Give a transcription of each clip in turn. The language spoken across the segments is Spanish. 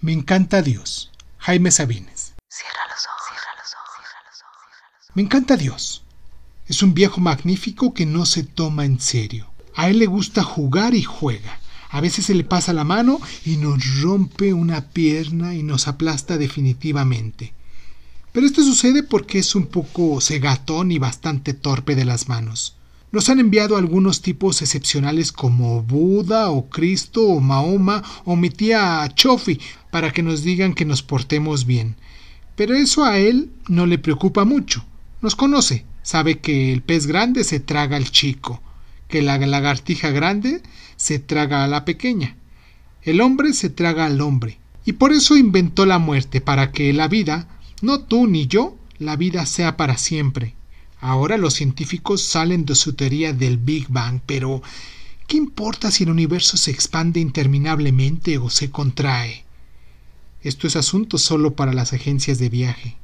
Me encanta Dios. Jaime Sabines. Cierra los ojos, cierra los ojos, cierra los ojos, cierra los ojos. Me encanta Dios. Es un viejo magnífico que no se toma en serio. A él le gusta jugar y juega. A veces se le pasa la mano y nos rompe una pierna y nos aplasta definitivamente. Pero esto sucede porque es un poco cegatón y bastante torpe de las manos. Nos han enviado algunos tipos excepcionales como Buda o Cristo o Mahoma o mi tía Chofi para que nos digan que nos portemos bien. Pero eso a él no le preocupa mucho. Nos conoce, sabe que el pez grande se traga al chico, que la lagartija grande se traga a la pequeña, el hombre se traga al hombre, y por eso inventó la muerte, para que la vida, no tú ni yo, la vida sea para siempre. Ahora los científicos salen de su teoría del Big Bang, pero ¿qué importa si el universo se expande interminablemente o se contrae? Esto es asunto solo para las agencias de viaje.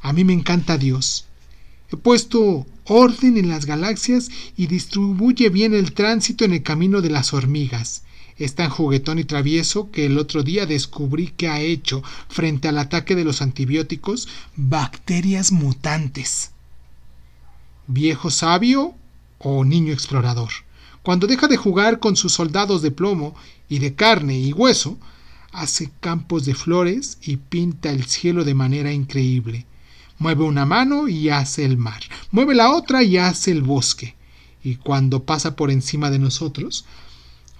A mí me encanta Dios. He puesto orden en las galaxias y distribuye bien el tránsito en el camino de las hormigas. Es tan juguetón y travieso que el otro día descubrí que ha hecho, frente al ataque de los antibióticos, bacterias mutantes. Viejo sabio o niño explorador. Cuando deja de jugar con sus soldados de plomo y de carne y hueso, hace campos de flores y pinta el cielo de manera increíble. Mueve una mano y hace el mar, mueve la otra y hace el bosque. Y cuando pasa por encima de nosotros,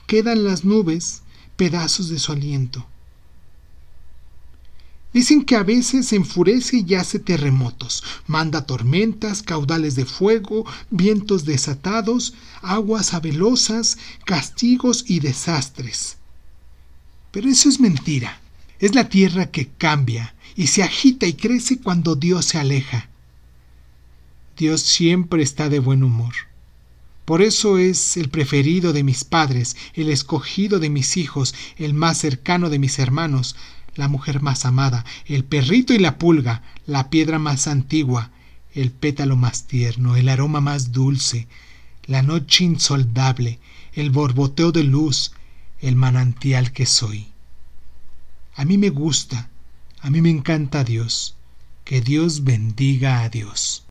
quedan las nubes pedazos de su aliento. Dicen que a veces se enfurece y hace terremotos, manda tormentas, caudales de fuego, vientos desatados, aguas abelosas, castigos y desastres. Pero eso es mentira. Es la tierra que cambia y se agita y crece cuando Dios se aleja. Dios siempre está de buen humor. Por eso es el preferido de mis padres, el escogido de mis hijos, el más cercano de mis hermanos, la mujer más amada, el perrito y la pulga, la piedra más antigua, el pétalo más tierno, el aroma más dulce, la noche insoldable, el borboteo de luz, el manantial que soy. A mí me gusta, a mí me encanta Dios. Que Dios bendiga a Dios.